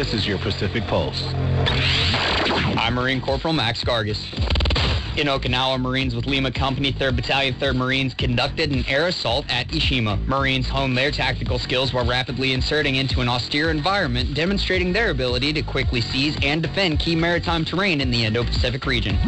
This is your Pacific Pulse. I'm Marine Corporal Max Gargas. In Okinawa, Marines with Lima Company 3rd Battalion 3rd Marines conducted an air assault at Ie Shima. Marines honed their tactical skills while rapidly inserting into an austere environment, demonstrating their ability to quickly seize and defend key maritime terrain in the Indo-Pacific region.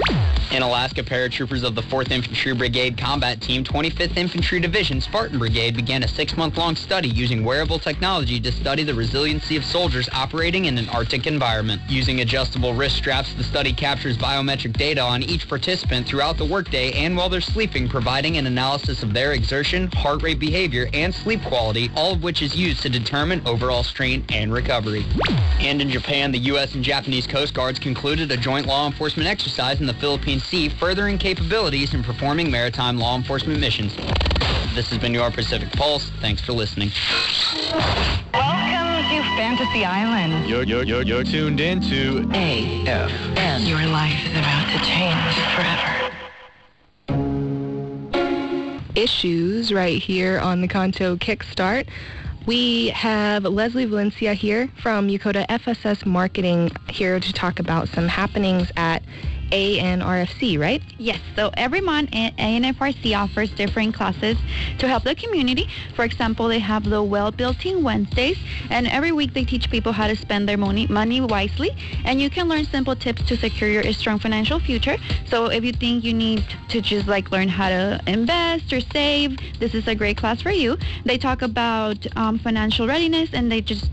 In Alaska, paratroopers of the 4th Infantry Brigade Combat Team 25th Infantry Division Spartan Brigade began a six-month-long study using wearable technology to study the resiliency of soldiers operating in an Arctic environment. Using adjustable wrist straps, the study captures biometric data on each participant throughout the workday and while they're sleeping, providing an analysis of their exertion, heart rate behavior, and sleep quality, all of which is used to determine overall strain and recovery. And in Japan, the U.S. and Japanese Coast Guards concluded a joint law enforcement exercise in the Philippine Sea, furthering capabilities in performing maritime law enforcement missions. This has been your Pacific Pulse. Thanks for listening. To Fantasy Island. You're, you're, you're, you're tuned into AFN. Your life is about to change forever. issues right here on the Kanto Kickstart. We have Leslie Valencia here from Yokota FSS Marketing here to talk about some happenings at ANFRC, right? Yes, so every month ANFRC offers different classes to help the community. For example, they have the Wealth Building Wednesdays, and every week they teach people how to spend their money, money wisely. And you can learn simple tips to secure your strong financial future. So if you think you need to just like learn how to invest or save, this is a great class for you. They talk about um, financial readiness, and they just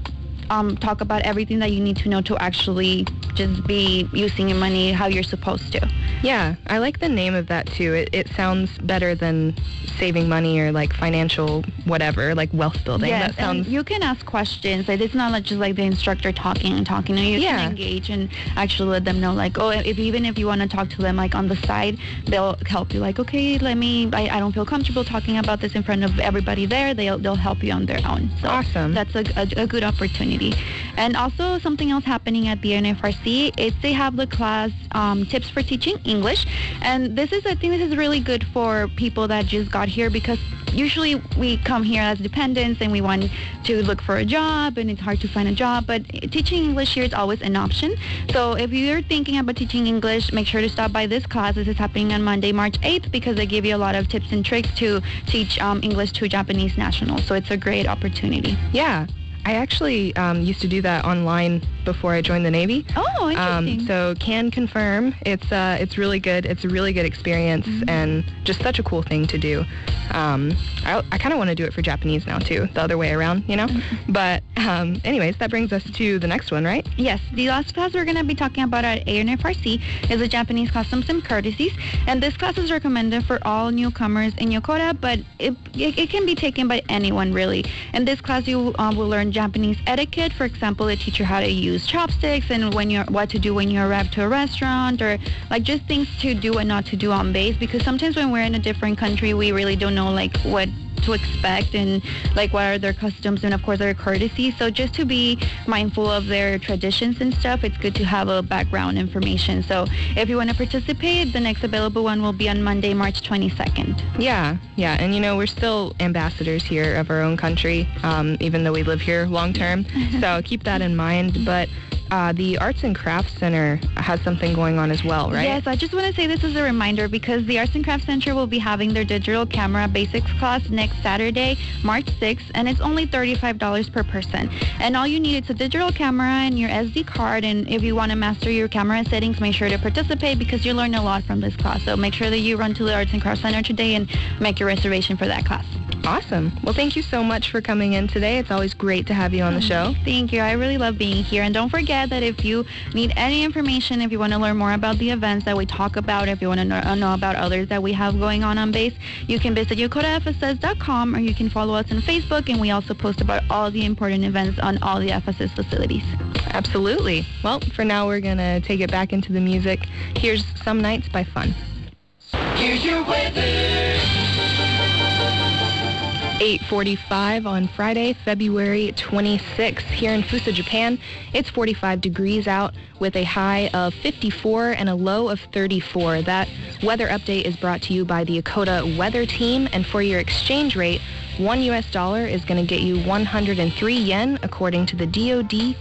um, talk about everything that you need to know to actually just be using your money how you're supposed to. Yeah, I like the name of that too. It, it sounds better than saving money or like financial whatever, like wealth building. Yes, that sounds and you can ask questions. Like, it's not like just like the instructor talking and talking. You Yeah. can engage and actually let them know, like, oh, if even if you want to talk to them, like on the side, they'll help you. Like, okay, let me. I, I don't feel comfortable talking about this in front of everybody there. They'll they'll help you on their own. So Awesome. That's a, a, a good opportunity. And also something else happening at the NFRC is they have the class um, tips for teaching English, and this is I think this is really good for people that just got here because usually we come here as dependents and we want to look for a job and it's hard to find a job but teaching english here is always an option. So if you're thinking about teaching english make sure to stop by this class. This is happening on monday march 8th because they give you a lot of tips and tricks to teach um, english to japanese nationals. So it's a great opportunity. Yeah. I actually um, used to do that online before I joined the Navy. oh interesting Um, so can confirm it's uh, it's really good. It's a really good experience Mm-hmm. and just such a cool thing to do. Um, I, I kind of want to do it for Japanese now too, the other way around, you know. Mm-hmm. But um, anyways, that brings us to the next one, right? Yes, the last class we're going to be talking about at ANFRC is the Japanese Customs and Courtesies. And this class is recommended for all newcomers in Yokota, but it, it, it can be taken by anyone really. In this class, you uh, will learn Japanese etiquette. For example, they teach you how to use chopsticks and when you're what to do when you arrive to a restaurant or like just things to do and not to do on base. Because sometimes when we're in a different country, we really don't know like what to expect and like what are their customs and of course their courtesy. So just to be mindful of their traditions and stuff, it's good to have a background information. So if you want to participate, the next available one will be on Monday, March 22nd. Yeah, yeah, and you know we're still ambassadors here of our own country, um, even though we live here long term. so keep that in mind. But uh, the Arts and Crafts Center has something going on as well, right? Yes, I just want to say this as a reminder because the Arts and Crafts Center will be having their digital camera basics class next Saturday, March 6th, and it's only $35 per person. And all you need is a digital camera and your SD card, and if you want to master your camera settings, make sure to participate because you learn a lot from this class. So make sure that you run to the Arts and Crafts Center today and make your reservation for that class. Awesome. Well, thank you so much for coming in today. It's always great to have you on the show. Thank you. I really love being here. And don't forget that if you need any information, if you want to learn more about the events that we talk about, if you want to know, uh, know about others that we have going on on base, you can visit yokotafss.com or you can follow us on Facebook. And we also post about all the important events on all the FSS facilities. Absolutely. Well, for now, we're going to take it back into the music. Here's Some Nights by Fun. Here's your weather. 8:45 on Friday, February 26th here in Fussa, Japan. It's 45 degrees out with a high of 54 and a low of 34. That weather update is brought to you by the Yokota Weather Team and for your exchange rate, 1 US dollar is going to get you 103 yen according to the DoD